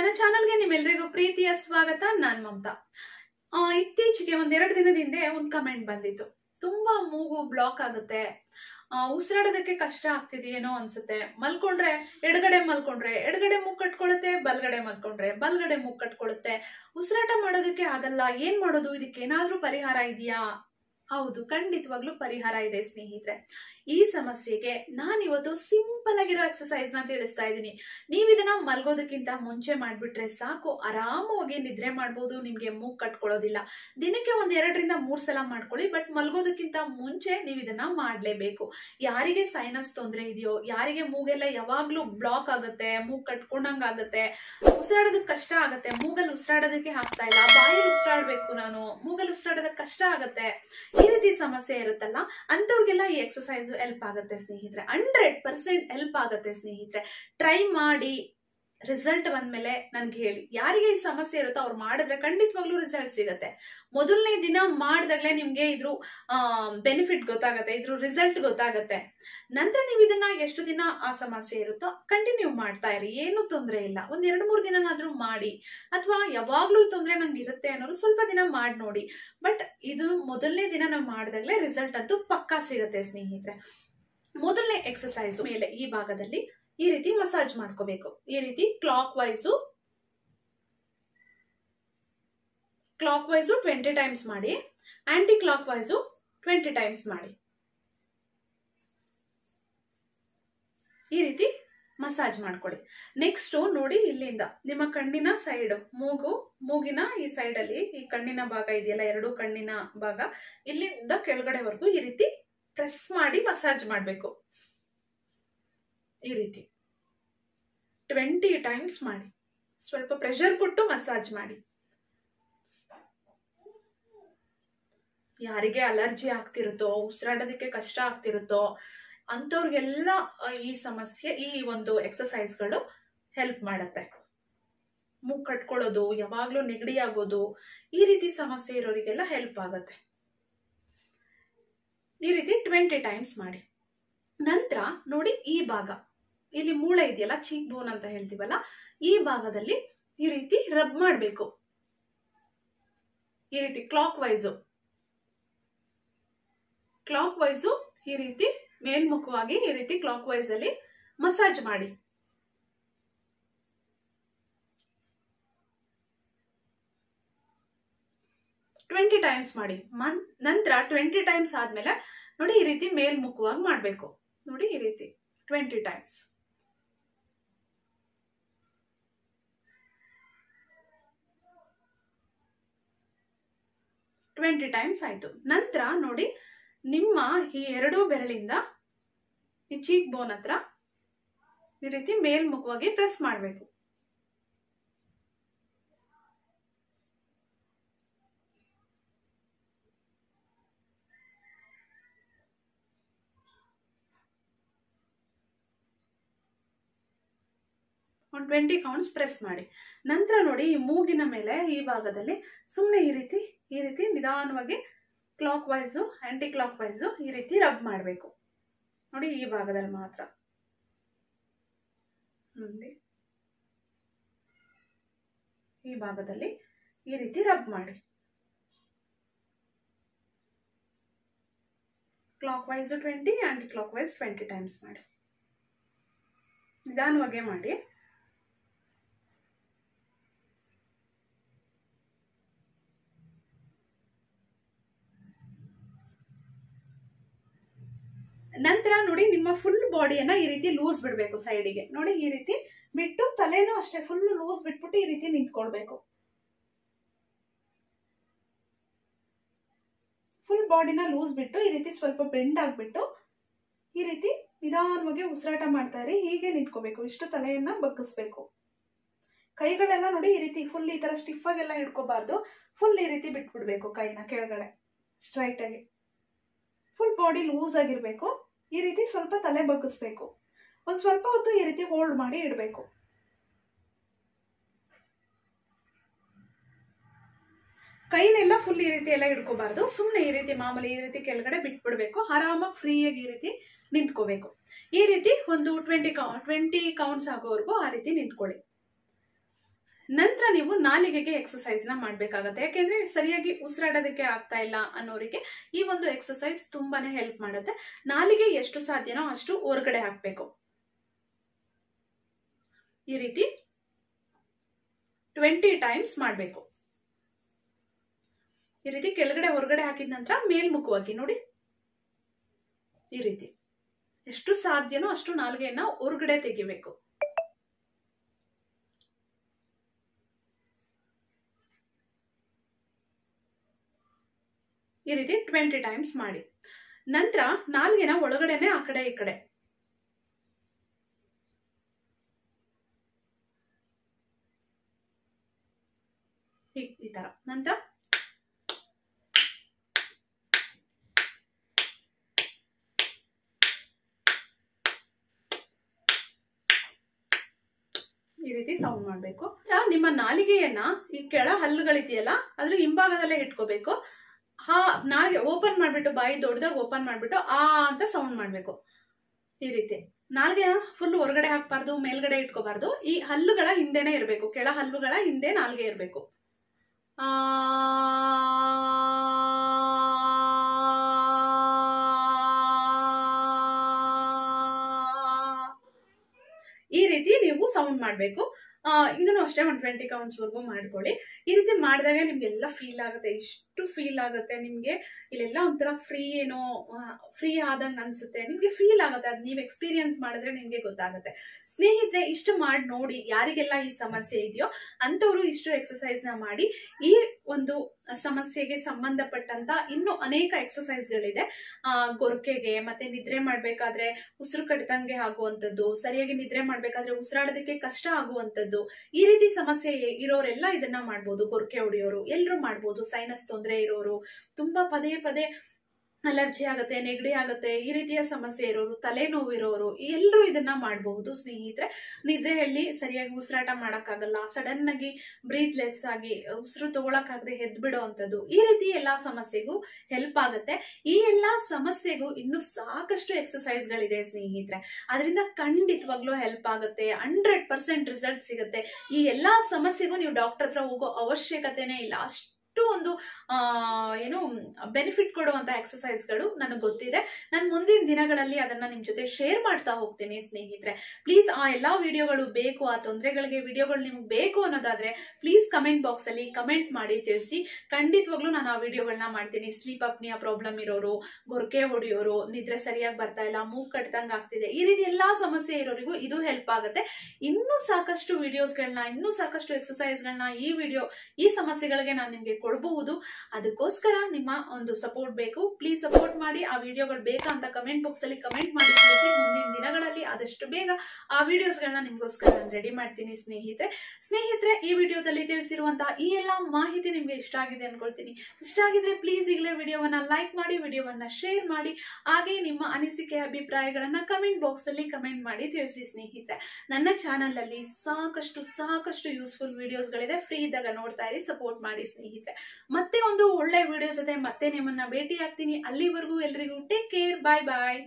ನನ್ನ ಚಾನಲ್ಗೆ ನಿಮ್ಮೆಲ್ಲರಿಗೂ ಪ್ರೀತಿಯ ಸ್ವಾಗತ. ನಾನ್ ಮಮತಾ. ಇತ್ತೀಚೆಗೆ ಒಂದೆರಡು ದಿನದ ಹಿಂದೆ ಒಂದು ಕಮೆಂಟ್ ಬಂದಿತ್ತು. ತುಂಬಾ ಮೂಗು ಬ್ಲಾಕ್ ಆಗುತ್ತೆ. ಉಸಿರಾಡೋದಕ್ಕೆ ಕಷ್ಟ ಆಗ್ತಿದೆಯೇನೋ ಅನ್ಸುತ್ತೆ. ಮಲ್ಕೊಂಡ್ರೆ ಎಡಗಡೆ ಮಲ್ಕೊಂಡ್ರೆ, ಎಡಗಡೆ ಮೂಗ್ ಕಟ್ಕೊಳ್ಳುತ್ತೆ, ಬಲ್ಗಡೆ ಮಲ್ಕೊಂಡ್ರೆ, ಬಲ್ಗಡೆ ಮೂಗ್ ಕಟ್ಕೊಳ್ಳುತ್ತೆ. ಉಸಿರಾಟ ಮಾಡೋದಕ್ಕೆ ಆಗಲ್ಲ, ಏನ್ ಮಾಡೋದು? ಇದಕ್ಕೆ ಏನಾದ್ರೂ ಪರಿಹಾರ ಇದೆಯಾ? ಹೌದು, ಖಂಡಿತವಾಗ್ಲೂ ಪರಿಹಾರ ಇದೆ ಸ್ನೇಹಿತರೆ. ಈ ಸಮಸ್ಯೆಗೆ ನಾನಿವತ್ತು ಸಿಂಪಲ್ ಆಗಿರೋ ಎಕ್ಸಸೈಸ್ನ ತಿಳಿಸ್ತಾ ಇದ್ದೀನಿ. ನೀವು ಇದನ್ನ ಮಲ್ಗೋದಕ್ಕಿಂತ ಮುಂಚೆ ಮಾಡ್ಬಿಟ್ರೆ ಸಾಕು. ಆರಾಮವಾಗಿ ನಿದ್ರೆ ಮಾಡ್ಬೋದು, ನಿಮ್ಗೆ ಮೂಗ್ ಕಟ್ಕೊಳ್ಳೋದಿಲ್ಲ. ದಿನಕ್ಕೆ ಒಂದ್ ಎರಡರಿಂದ ಮೂರ್ ಸಲ ಮಾಡ್ಕೊಳ್ಳಿ, ಬಟ್ ಮಲ್ಗೋದಕ್ಕಿಂತ ಮುಂಚೆ ನೀವು ಇದನ್ನ ಮಾಡ್ಲೇಬೇಕು. ಯಾರಿಗೆ ಸೈನಸ್ ತೊಂದರೆ ಇದೆಯೋ, ಯಾರಿಗೆ ಮೂಗೆಲ್ಲ ಯಾವಾಗ್ಲೂ ಬ್ಲಾಕ್ ಆಗುತ್ತೆ, ಮೂಗ್ ಕಟ್ಕೊಂಡಂಗ್ ಆಗುತ್ತೆ ಉಸಿರಾಡೋದಕ್ಕೆ ಕಷ್ಟ ಆಗುತ್ತೆ, ಮೂಗಲ್ಲಿ ಉಸಿರಾಡೋದಕ್ಕೆ ಆಗ್ತಾ ಇಲ್ಲ, ಬಾಯಲ್ಲಿ ಉಸಿರಾಡ್ಬೇಕು ನಾನು, ಮೂಗಲ್ಲಿ ಉಸಿರಾಡೋದಕ್ಕೆ ಕಷ್ಟ ಆಗುತ್ತೆ. ಈ ರೀತಿ ಸಮಸ್ಯೆ ಇರುತ್ತಲ್ಲ ಅಂತವ್ರಿಗೆಲ್ಲ ಈ ಎಕ್ಸಸೈಸ್ ಹೆಲ್ಪ್ ಆಗುತ್ತೆ ಸ್ನೇಹಿತರೆ. ಹಂಡ್ರೆಡ್ ಪರ್ಸೆಂಟ್ ಹೆಲ್ಪ್ ಆಗುತ್ತೆ ಸ್ನೇಹಿತರೆ. ಟ್ರೈ ಮಾಡಿ ರಿಸಲ್ಟ್ ಬಂದ್ಮೇಲೆ ನನ್ಗೆ ಹೇಳಿ. ಯಾರಿಗೆ ಈ ಸಮಸ್ಯೆ ಇರುತ್ತೋ ಅವ್ರು ಮಾಡಿದ್ರೆ ಖಂಡಿತವಾಗ್ಲೂ ರಿಸಲ್ಟ್ ಸಿಗುತ್ತೆ. ಮೊದಲನೇ ದಿನ ಮಾಡಿದಾಗ್ಲೇ ನಿಮ್ಗೆ ಇದ್ರ ಬೆನಿಫಿಟ್ ಗೊತ್ತಾಗತ್ತೆ, ಇದ್ರ ರಿಸಲ್ಟ್ ಗೊತ್ತಾಗತ್ತೆ. ನಂತರ ನೀವು ಇದನ್ನ ಎಷ್ಟು ದಿನ ಆ ಸಮಸ್ಯೆ ಇರುತ್ತೋ ಕಂಟಿನ್ಯೂ ಮಾಡ್ತಾ ಇರಿ. ಏನು ತೊಂದರೆ ಇಲ್ಲ. ಒಂದ್ ಎರಡು ಮೂರು ದಿನನಾದ್ರೂ ಮಾಡಿ. ಅಥವಾ ಯಾವಾಗ್ಲೂ ತೊಂದರೆ ನಂಗೆ ಇರುತ್ತೆ ಅನ್ನೋರು ಸ್ವಲ್ಪ ದಿನ ಮಾಡಿ ನೋಡಿ. ಬಟ್ ಇದು ಮೊದಲನೇ ದಿನ ನಾವು ಮಾಡಿದಾಗ್ಲೇ ರಿಸಲ್ಟ್ ಅಂತೂ ಪಕ್ಕಾ ಸಿಗುತ್ತೆ ಸ್ನೇಹಿತರೆ. ಮೊದಲನೇ ಎಕ್ಸಸೈಸ್ ಮೇಲೆ ಈ ಭಾಗದಲ್ಲಿ ಈ ರೀತಿ ಮಸಾಜ್ ಮಾಡ್ಕೋಬೇಕು. ಈ ರೀತಿ clockwise clock wise twenty times ಮಾಡಿ aunty clock wise twenty times ಮಾಡಿ. ಈ ರೀತಿ ಮಸಾಜ್ ಮಾಡ್ಕೊಳ್ಳಿ ನೆಕ್ಸ್ಟ್ ನೋಡಿ ಇಲ್ಲಿಂದ. ನಿಮ್ಮ ಕಣ್ಣಿನ ಸೈಡ್ ಮೂಗು, ಮೂಗಿನ ಈ ಸೈಡ್ ಅಲ್ಲಿ, ಈ ಕಣ್ಣಿನ ಭಾಗ ಇದೆಯಲ್ಲ, ಎರಡು ಕಣ್ಣಿನ ಭಾಗ, ಇಲ್ಲಿಂದ ಕೆಳಗಡೆವರೆಗೂ ಈ ರೀತಿ ಪ್ರೆಸ್ ಮಾಡಿ ಮಸಾಜ್ ಮಾಡಬೇಕು. ಈ ರೀತಿ. ಟ್ವೆಂಟಿ ಟೈಮ್ಸ್ ಮಾಡಿ. ಸ್ವಲ್ಪ ಪ್ರೆಷರ್ ಕೊಟ್ಟು ಮಸಾಜ್ ಮಾಡಿ. ಯಾರಿಗೆ ಅಲರ್ಜಿ ಆಗ್ತಿರುತ್ತೋ, ಉಸಿರಾಡೋದಕ್ಕೆ ಕಷ್ಟ ಆಗ್ತಿರುತ್ತೋ, ಅಂಥವ್ರಿಗೆಲ್ಲ ಈ ಸಮಸ್ಯೆ, ಈ ಒಂದು ಎಕ್ಸಸೈಸ್ಗಳು ಹೆಲ್ಪ್ ಮಾಡುತ್ತೆ. ಮೂಗ್ ಕಟ್ಕೊಳ್ಳೋದು, ಯಾವಾಗಲೂ ನೆಗಡಿ ಆಗೋದು ಈ ರೀತಿ ಸಮಸ್ಯೆ ಇರೋರಿಗೆಲ್ಲ ಹೆಲ್ಪ್ ಆಗುತ್ತೆ. ಈ ರೀತಿ ಟ್ವೆಂಟಿ ಟೈಮ್ಸ್ ಮಾಡಿ. ನಂತರ ನೋಡಿ ಈ ಭಾಗ. ಇಲ್ಲಿ ಮೂಳೆ ಇದೆಯಲ್ಲ ಚೀಕ್ ಬೋನ್ ಅಂತ ಹೇಳ್ತೀವಲ್ಲ, ಈ ಭಾಗದಲ್ಲಿ ಈ ರೀತಿ ರಬ್ ಮಾಡಬೇಕು. ಈ ರೀತಿ ಕ್ಲಾಕ್ ವೈಸು ಕ್ಲಾಕ್ ವೈಸು ಈ ರೀತಿ ಮೇಲ್ಮುಖವಾಗಿ ಈ ರೀತಿ ಕ್ಲಾಕ್ ವೈಸ್ ಅಲ್ಲಿ ಮಸಾಜ್ ಮಾಡಿ. ಟ್ವೆಂಟಿ ಟೈಮ್ಸ್ ಮಾಡಿ. ಮನ್, ನಂತರ ಟ್ವೆಂಟಿ ಟೈಮ್ಸ್ ಆದ್ಮೇಲೆ ನೋಡಿ ಈ ರೀತಿ ಮೇಲ್ಮುಖವಾಗಿ ಮಾಡಬೇಕು. ನೋಡಿ ಈ ರೀತಿ ಟ್ವೆಂಟಿ ಟೈಮ್ಸ್ ಟ್ವೆಂಟಿ ಟೈಮ್ಸ್ ಆಯ್ತು. ನಂತರ ನೋಡಿ, ನಿಮ್ಮ ಈ ಎರಡೂ ಬೆರಳಿಂದ ಈ ಚೀಕ್ ಬೋನ್ ಹತ್ರ ಈ ರೀತಿ ಮೇಲ್ಮುಖವಾಗಿ ಪ್ರೆಸ್ ಮಾಡಬೇಕು. ಒಂದು ಟ್ವೆಂಟಿ ಕೌಂಟ್ಸ್ ಪ್ರೆಸ್ ಮಾಡಿ. ನಂತರ ನೋಡಿ ಈ ಮೂಗಿನ ಮೇಲೆ ಈ ಭಾಗದಲ್ಲಿ ಸುಮ್ಮನೆ ಈ ರೀತಿ ಈ ರೀತಿ ನಿಧಾನವಾಗಿ clockwise anticlockwise ಈ ರೀತಿ ರಬ್ ಮಾಡಬೇಕು. ನೋಡಿ ಈ ಭಾಗದಲ್ಲಿ ಮಾತ್ರ. ನೋಡಿ. ಈ ಭಾಗದಲ್ಲಿ ಈ ರೀತಿ ರಬ್ ಮಾಡಿ. Clockwise twenty anticlockwise twenty times ಮಾಡಿ. ನಿಧಾನವಾಗೇ ಮಾಡಿ. ನಂತರ ನೋಡಿ ನಿಮ್ಮ ಫುಲ್ ಬಾಡಿಯನ್ನ ಈ ರೀತಿ ಲೂಸ್ ಬಿಡಬೇಕು ಸೈಡಿಗೆ ನೋಡಿ ಈ ರೀತಿ ಬಿಟ್ಟು ತಲೆನೂ ಅಷ್ಟೇ ಫುಲ್ ಲೂಸ್ ಬಿಟ್ಬಿಟ್ಟು ಈ ರೀತಿ ನಿಂತ್ಕೊಳ್ಬೇಕು. ಫುಲ್ ಬಾಡಿನ ಲೂಸ್ ಬಿಟ್ಟು ಈ ರೀತಿ ಸ್ವಲ್ಪ ಬೆಂಡ್ ಆಗ್ಬಿಟ್ಟು ಈ ರೀತಿ ನಿಧಾನವಾಗಿ ಉಸಿರಾಟ ಮಾಡ್ತಾ ಇರಿ, ಹೀಗೆ ನಿಂತ್ಕೋಬೇಕು. ಇಷ್ಟು ತಲೆಯನ್ನ ಬಗ್ಗಿಸ್ಬೇಕು. ಕೈಗಳೆಲ್ಲ ನೋಡಿ ಈ ರೀತಿ ಫುಲ್ ಈ ತರ ಸ್ಟಿಫ್ ಆಗೆಲ್ಲ ಹಿಡ್ಕೋಬಾರ್ದು. ಫುಲ್ ಈ ರೀತಿ ಬಿಟ್ಬಿಡ್ಬೇಕು ಕೈನ ಕೆಳಗಡೆ ಸ್ಟ್ರೈಟ್ ಆಗಿ. ಫುಲ್ ಬಾಡಿ ಲೂಸ್ ಆಗಿರ್ಬೇಕು. ಈ ರೀತಿ ಸ್ವಲ್ಪ ತಲೆ ಬಗ್ಗಿಸ್ಬೇಕು. ಒಂದು ಸ್ವಲ್ಪ ಹೊತ್ತು ಈ ರೀತಿ ಹೋಲ್ಡ್ ಮಾಡಿ ಇಡಬೇಕು. ಕೈನೆಲ್ಲ ಫುಲ್ ಈ ರೀತಿ ಎಲ್ಲ ಹಿಡ್ಕೋಬಾರ್ದು ಸುಮ್ಮನೆ ಈ ರೀತಿ ಮಾಮೂಲಿ ಈ ರೀತಿ ಕೆಳಗಡೆ ಬಿಟ್ಬಿಡ್ಬೇಕು. ಆರಾಮಾಗಿ ಫ್ರೀಯಾಗಿ ಈ ರೀತಿ ನಿಂತ್ಕೋಬೇಕು. ಈ ರೀತಿ ಒಂದು ಟ್ವೆಂಟಿ ಕೌ ಟ್ವೆಂಟಿ ಕೌಂಟ್ಸ್ ಆಗೋವರೆಗೂ ಆ ರೀತಿ ನಿಂತ್ಕೊಳ್ಳಿ. ನಂತರ ನೀವು ನಾಲಿಗೆಗೆ ಎಕ್ಸಸೈಸ್ನ ಮಾಡ್ಬೇಕಾಗತ್ತೆ. ಯಾಕೆಂದ್ರೆ ಸರಿಯಾಗಿ ಉಸಿರಾಡೋದಕ್ಕೆ ಆಗ್ತಾ ಇಲ್ಲ ಅನ್ನೋರಿಗೆ ಈ ಒಂದು ಎಕ್ಸಸೈಸ್ ತುಂಬಾನೇ ಹೆಲ್ಪ್ ಮಾಡುತ್ತೆ. ನಾಲಿಗೆ ಎಷ್ಟು ಸಾಧ್ಯನೋ ಅಷ್ಟು ಹೊರಗಡೆ ಹಾಕ್ಬೇಕು. ಈ ರೀತಿ ಟ್ವೆಂಟಿ ಟೈಮ್ಸ್ ಮಾಡಬೇಕು. ಈ ರೀತಿ ಕೆಳಗಡೆ ಹೊರಗಡೆ ಹಾಕಿದ ನಂತರ ಮೇಲ್ಮುಖವಾಗಿ ನೋಡಿ. ಈ ರೀತಿ. ಎಷ್ಟು ಸಾಧ್ಯನೋ ಅಷ್ಟು ನಾಲ್ಗೆಯನ್ನ ಹೊರಗಡೆ ತೆಗಿಬೇಕು. ಈ ರೀತಿ ಟ್ವೆಂಟಿ ಟೈಮ್ಸ್ ಮಾಡಿ. ನಂತರ ನಾಲ್ಗೆನ ಒಳಗಡೆನೆ ಆ ಕಡೆ ಈ ಕಡೆ. ಈ- ತರ. ನಂತರ ಈ ರೀತಿ ಸೌಂಡ್ ಮಾಡಬೇಕು. ನಿಮ್ಮ ನಾಲಿಗೆಯನ್ನ ಈ ಕೆಳ ಹಲ್ಲುಗಳಿದೆಯಲ್ಲ ಅದ್ರ ಹಿಂಭಾಗದಲ್ಲೇ ಇಟ್ಕೋಬೇಕು. ಹಾ ನಾಲ್ಗೆ ಓಪನ್ ಮಾಡ್ಬಿಟ್ಟು, ಬಾಯಿ ದೊಡ್ಡದಾಗ ಓಪನ್ ಮಾಡ್ಬಿಟ್ಟು, ಆ ಅಂತ ಸೌಂಡ್ ಮಾಡಬೇಕು. ಈ ರೀತಿ. ನಾಲ್ಗೆ ಫುಲ್ ಹೊರಗಡೆ ಹಾಕ್ಬಾರ್ದು, ಮೇಲ್ಗಡೆ ಇಟ್ಕೋಬಾರ್ದು. ಈ ಹಲ್ಲುಗಳ ಹಿಂದೆನೆ ಇರಬೇಕು. ಕೆಳ ಹಲ್ಲುಗಳ ಹಿಂದೆ ನಾಲ್ಗೆ ಇರಬೇಕು. ಈ ರೀತಿ ನೀವು ಸೌಂಡ್ ಮಾಡಬೇಕು. ಇದನ್ನು ಅಷ್ಟೇ ಒಂದು ಟ್ವೆಂಟಿ ಕೌಂಟ್ಸ್ವರೆಗೂ ಮಾಡ್ಕೊಳ್ಳಿ. ಈ ರೀತಿ ಮಾಡಿದಾಗ ನಿಮಗೆಲ್ಲ ಫೀಲ್ ಆಗುತ್ತೆ. ಇಷ್ಟು ಫೀಲ್ ಆಗುತ್ತೆ ನಿಮಗೆ. ಇಲ್ಲೆಲ್ಲ ಒಂಥರ ಫ್ರೀ ಏನೋ ಫ್ರೀ ಆದಂಗೆ ಅನಿಸುತ್ತೆ. ನಿಮಗೆ ಫೀಲ್ ಆಗುತ್ತೆ. ಅದು ನೀವು ಎಕ್ಸ್ಪೀರಿಯನ್ಸ್ ಮಾಡಿದ್ರೆ ನಿಮಗೆ ಗೊತ್ತಾಗುತ್ತೆ. ಸ್ನೇಹಿತರೆ, ಇಷ್ಟು ಮಾಡಿ ನೋಡಿ ಯಾರಿಗೆಲ್ಲ ಈ ಸಮಸ್ಯೆ ಇದೆಯೋ, ಅಂಥವ್ರು ಇಷ್ಟು ಎಕ್ಸಸೈಸ್ನ ಮಾಡಿ ಈ ಒಂದು ಸಮಸ್ಯೆಗೆ ಸಂಬಂಧಪಟ್ಟಂತ ಇನ್ನು ಅನೇಕ ಎಕ್ಸಸೈಸ್ಗಳಿದೆ ಗೊರಕೆಗೆ, ಮತ್ತೆ ನಿದ್ರೆ ಮಾಡ್ಬೇಕಾದ್ರೆ ಉಸಿರು ಕಟ್ಟದಂಗೆ ಆಗುವಂಥದ್ದು, ಸರಿಯಾಗಿ ನಿದ್ರೆ ಮಾಡ್ಬೇಕಾದ್ರೆ ಉಸಿರಾಡೋದಕ್ಕೆ ಕಷ್ಟ ಆಗುವಂಥದ್ದು, ಈ ರೀತಿ ಸಮಸ್ಯೆ ಇರೋರೆಲ್ಲ ಇದನ್ನ ಮಾಡ್ಬೋದು. ಗೊರಕೆ ಹೊಡೆಯೋರು ಎಲ್ಲರೂ ಮಾಡ್ಬೋದು. ಸೈನಸ್ ತೊಂದರೆ ಇರೋರು, ತುಂಬಾ ಪದೇ ಪದೇ ಅಲರ್ಜಿ ಆಗುತ್ತೆ, ನೆಗಡಿ ಆಗುತ್ತೆ, ಈ ರೀತಿಯ ಸಮಸ್ಯೆ ಇರೋರು, ತಲೆನೋವಿರೋರು, ಎಲ್ಲರೂ ಇದನ್ನ ಮಾಡಬಹುದು. ಸ್ನೇಹಿತರೆ, ನಿದ್ರೆಯಲ್ಲಿ ಸರಿಯಾಗಿ ಉಸಿರಾಟ ಮಾಡೋಕ್ಕಾಗಲ್ಲ ಸಡನ್ ಆಗಿ ಬ್ರೀತ್ಲೆಸ್ ಆಗಿ ಉಸಿರು ತಗೊಳಕ್ಕಾಗದೆ ಎದ್ಬಿಡೋ ಬಿಡೋ ಅಂಥದ್ದು ಈ ರೀತಿ ಎಲ್ಲಾ ಸಮಸ್ಯೆಗೂ ಹೆಲ್ಪ್ ಆಗುತ್ತೆ. ಈ ಎಲ್ಲಾ ಸಮಸ್ಯೆಗೂ ಇನ್ನು ಸಾಕಷ್ಟು ಎಕ್ಸಸೈಸ್ಗಳಿದೆ ಸ್ನೇಹಿತರೆ. ಅದರಿಂದ ಖಂಡಿತವಾಗ್ಲೂ ಹೆಲ್ಪ್ ಆಗುತ್ತೆ ಹಂಡ್ರೆಡ್ ಪರ್ಸೆಂಟ್ ರಿಸಲ್ಟ್ ಸಿಗುತ್ತೆ. ಈ ಎಲ್ಲಾ ಸಮಸ್ಯೆಗೂ ನೀವು ಡಾಕ್ಟರ್ ಹತ್ರ ಹೋಗೋ ಅವಶ್ಯಕತೆನೇ ಇಲ್ಲ. ಅಷ್ಟು ಒಂದು ಏನು ಬೆನಿಫಿಟ್ ಕೊಡುವಂತ ಎಕ್ಸಸೈಸ್ಗಳು ನನಗೆ ಗೊತ್ತಿದೆ. ನಾನು ಮುಂದಿನ ದಿನಗಳಲ್ಲಿ ಅದನ್ನ ನಿಮ್ಮ ಜೊತೆ ಶೇರ್ ಮಾಡ್ತಾ ಹೋಗ್ತೀನಿ ಸ್ನೇಹಿತರೆ. ಪ್ಲೀಸ್ ಆ ಎಲ್ಲಾ ವಿಡಿಯೋಗಳು ಬೇಕು, ಆ ತೊಂದರೆಗಳಿಗೆ ವಿಡಿಯೋಗಳು ನಿಮ್ಗೆ ಬೇಕು ಅನ್ನೋದಾದ್ರೆ ಪ್ಲೀಸ್ ಕಮೆಂಟ್ ಬಾಕ್ಸ್ ಅಲ್ಲಿ ಕಮೆಂಟ್ ಮಾಡಿ ತಿಳಿಸಿ. ಖಂಡಿತವಾಗ್ಲೂ ನಾನು ಆ ವಿಡಿಯೋಗಳನ್ನ ಮಾಡ್ತೀನಿ. ಸ್ಲೀಪ್ ಅಪ್ನಿಯ ಪ್ರಾಬ್ಲಮ್ ಇರೋರು, ಗೊರಕೆ ಹೊಡೆಯೋರು, ನಿದ್ರೆ ಸರಿಯಾಗಿ ಬರ್ತಾ ಇಲ್ಲ, ಮೂಗ್ ಕಟ್ದಂಗ್ ಆಗ್ತಿದೆ, ಈ ರೀತಿ ಎಲ್ಲಾ ಸಮಸ್ಯೆ ಇರೋರಿಗೂ ಇದು ಹೆಲ್ಪ್ ಆಗುತ್ತೆ. ಇನ್ನೂ ಸಾಕಷ್ಟು ವಿಡಿಯೋಸ್ಗಳನ್ನ ಇನ್ನೂ ಸಾಕಷ್ಟು ಎಕ್ಸಸೈಸ್ಗಳನ್ನ ಈ ವಿಡಿಯೋ ಈ ಸಮಸ್ಯೆಗಳಿಗೆ ನಾನು ನಿಮ್ಗೆ ಕೊಡಬಹುದು ಅದಕ್ಕೋಸ್ಕರ ನಿಮ್ಮ ಒಂದು ಸಪೋರ್ಟ್ ಬೇಕು. ಪ್ಲೀಸ್ ಸಪೋರ್ಟ್ ಮಾಡಿ. ಆ ವಿಡಿಯೋಗಳು ಬೇಕಾ ಅಂತ ಕಮೆಂಟ್ ಬಾಕ್ಸ್ ಅಲ್ಲಿ ಕಮೆಂಟ್ ಮಾಡಿ. ಮುಂದಿನ ದಿನಗಳಲ್ಲಿ ಆದಷ್ಟು ಬೇಗ ಆ ವಿಡಿಯೋಸ್ಗಳನ್ನ ನಿಮ್ಗೋಸ್ಕರ ನಾನು ರೆಡಿ ಮಾಡ್ತೀನಿ ಸ್ನೇಹಿತರೆ. ಸ್ನೇಹಿತರೆ, ಈ ವಿಡಿಯೋದಲ್ಲಿ ತಿಳಿಸಿರುವಂತಹ ಈ ಎಲ್ಲಾ ಮಾಹಿತಿ ನಿಮ್ಗೆ ಇಷ್ಟ ಆಗಿದೆ ಅನ್ಕೊಳ್ತೀನಿ. ಇಷ್ಟ ಆಗಿದ್ರೆ ಪ್ಲೀಸ್ ಈಗಲೇ ವಿಡಿಯೋವನ್ನ ಲೈಕ್ ಮಾಡಿ ವಿಡಿಯೋವನ್ನ ಶೇರ್ ಮಾಡಿ. ಹಾಗೆ ನಿಮ್ಮ ಅನಿಸಿಕೆ, ಅಭಿಪ್ರಾಯಗಳನ್ನ ಕಮೆಂಟ್ ಬಾಕ್ಸ್ ಅಲ್ಲಿ ಕಮೆಂಟ್ ಮಾಡಿ ತಿಳಿಸಿ ಸ್ನೇಹಿತರೆ. ನನ್ನ ಚಾನಲ್ ಅಲ್ಲಿ ಸಾಕಷ್ಟು ಸಾಕಷ್ಟು ಯೂಸ್ಫುಲ್ ವಿಡಿಯೋಸ್ಗಳಿದೆ ಫ್ರೀ ಇದ್ದಾಗ ನೋಡ್ತಾ ಇರಿ ಸಪೋರ್ಟ್ ಮಾಡಿ ಸ್ನೇಹಿತರೆ. ಮತ್ತೆ ಒಂದು ಒಳ್ಳೆ ವಿಡಿಯೋ ಜೊತೆ ಮತ್ತೆ ನಿಮ್ಮನ್ನ ಭೇಟಿ ಆಗ್ತೀನಿ ಅಲ್ಲಿವರೆಗೂ ಎಲ್ರಿಗೂ ಟೇಕ್ ಕೇರ್ ಬಾಯ್ ಬಾಯ್